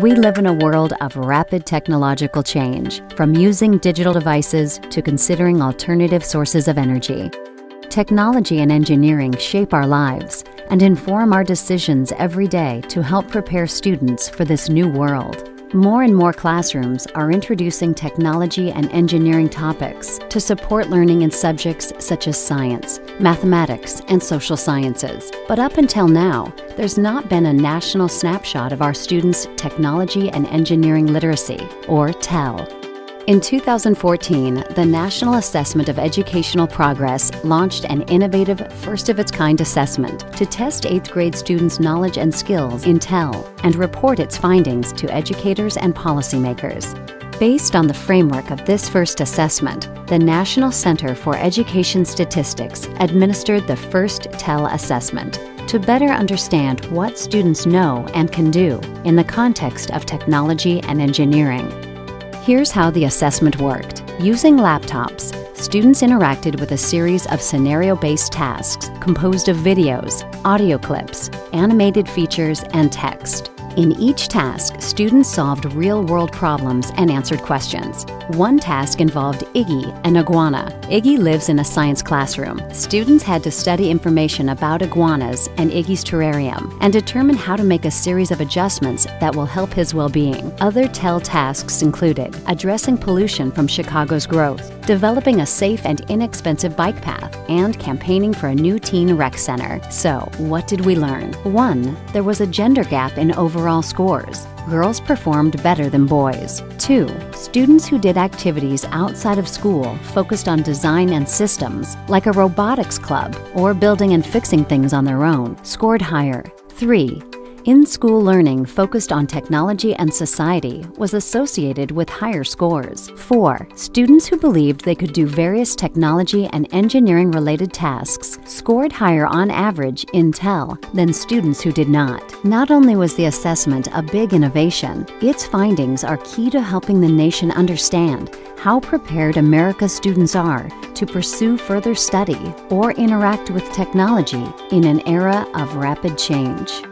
We live in a world of rapid technological change, from using digital devices to considering alternative sources of energy. Technology and engineering shape our lives and inform our decisions every day to help prepare students for this new world. More and more classrooms are introducing technology and engineering topics to support learning in subjects such as science, mathematics, and social sciences. But up until now, there's not been a national snapshot of our students' technology and engineering literacy, or TEL. In 2014, the National Assessment of Educational Progress launched an innovative, first of its kind assessment to test 8th grade students' knowledge and skills in TEL and report its findings to educators and policymakers. Based on the framework of this first assessment, the National Center for Education Statistics administered the first TEL assessment to better understand what students know and can do in the context of technology and engineering. Here's how the assessment worked. Using laptops, students interacted with a series of scenario-based tasks composed of videos, audio clips, animated features, and text. In each task, students solved real-world problems and answered questions. One task involved Iggy, an iguana. Iggy lives in a science classroom. Students had to study information about iguanas and Iggy's terrarium and determine how to make a series of adjustments that will help his well-being. Other TEL tasks included addressing pollution from Chicago's growth, developing a safe and inexpensive bike path, and campaigning for a new teen rec center. So, what did we learn? One, there was a gender gap in overall scores. Girls performed better than boys. Two, students who did activities outside of school focused on design and systems, like a robotics club or building and fixing things on their own, scored higher. Three, in-school learning focused on technology and society was associated with higher scores. 4. Students who believed they could do various technology and engineering-related tasks scored higher on average in TEL than students who did not. Not only was the assessment a big innovation, its findings are key to helping the nation understand how prepared America's students are to pursue further study or interact with technology in an era of rapid change.